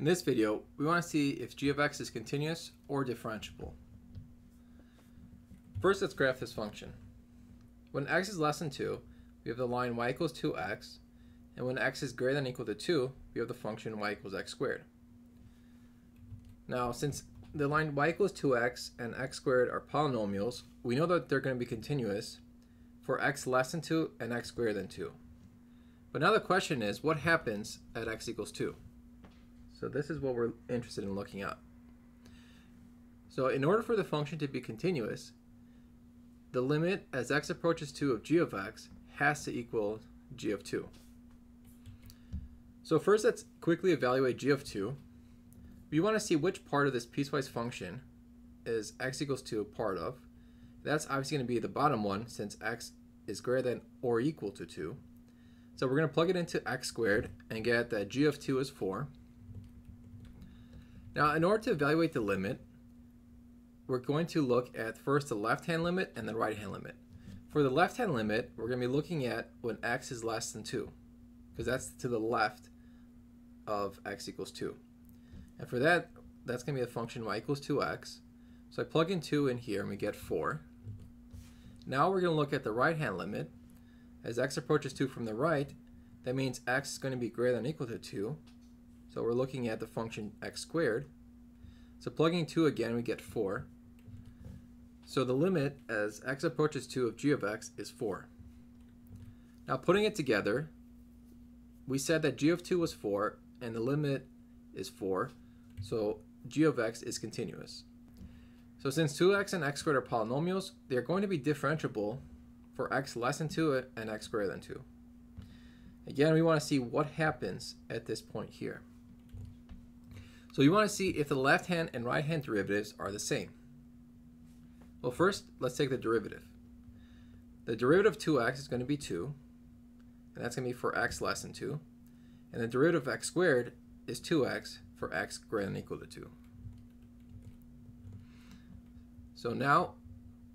In this video, we want to see if g of x is continuous or differentiable. First, let's graph this function. When x is less than 2, we have the line y equals 2x, and when x is greater than or equal to 2, we have the function y equals x squared. Now, since the line y equals 2x and x squared are polynomials, we know that they're going to be continuous for x less than 2 and x greater than 2. But now the question is, what happens at x equals 2? So this is what we're interested in looking at. So in order for the function to be continuous, the limit as x approaches 2 of g of x has to equal g of 2. So first let's quickly evaluate g of 2. We want to see which part of this piecewise function is x equals 2 part of. That's obviously going to be the bottom one since x is greater than or equal to 2. So we're going to plug it into x squared and get that g of 2 is 4. Now, in order to evaluate the limit, we're going to look at first the left-hand limit and the right-hand limit. For the left-hand limit, we're going to be looking at when x is less than 2, because that's to the left of x equals 2. And for that, that's going to be the function y equals 2x. So I plug in 2 in here and we get 4. Now we're going to look at the right-hand limit. As x approaches 2 from the right, that means x is going to be greater than or equal to 2. So we're looking at the function x squared. So plugging 2 again, we get 4. So the limit as x approaches 2 of g of x is 4. Now putting it together, we said that g of 2 was 4 and the limit is 4. So g of x is continuous. So since 2x and x squared are polynomials, they're going to be differentiable for x less than 2 and x greater than 2. Again, we want to see what happens at this point here. So you want to see if the left hand and right hand derivatives are the same. Well, first, let's take the derivative. The derivative of 2x is going to be 2, and that's going to be for x less than 2. And the derivative of x squared is 2x for x greater than equal to 2. So now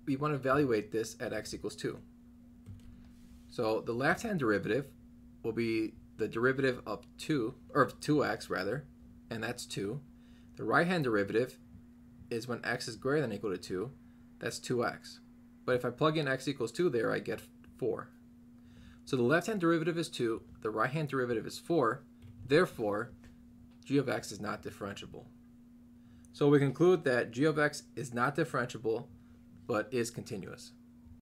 we want to evaluate this at x equals 2. So the left-hand derivative will be the derivative of 2, or of 2x rather, and that's 2. The right-hand derivative is when x is greater than or equal to 2, that's 2x. But if I plug in x equals 2 there, I get 4. So the left-hand derivative is 2, the right-hand derivative is 4, therefore g of x is not differentiable. So we conclude that g of x is not differentiable, but is continuous.